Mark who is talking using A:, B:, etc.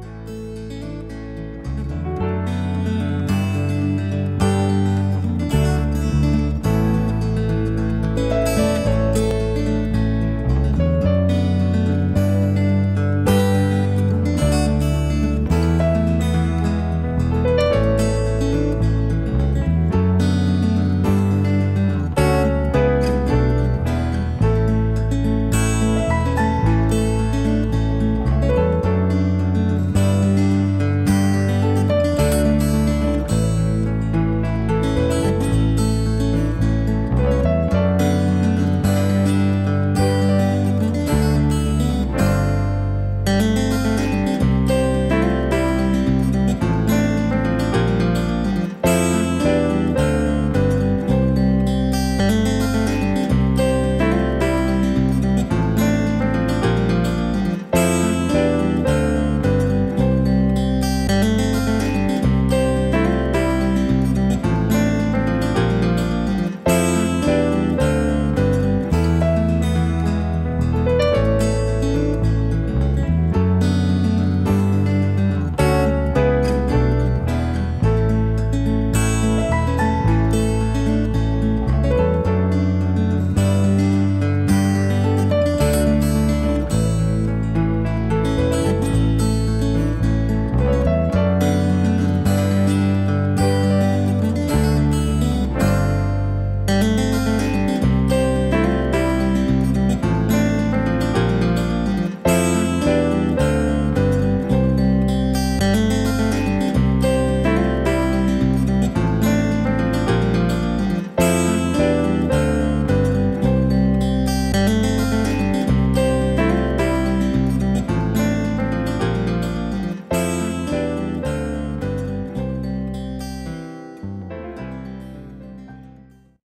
A: Música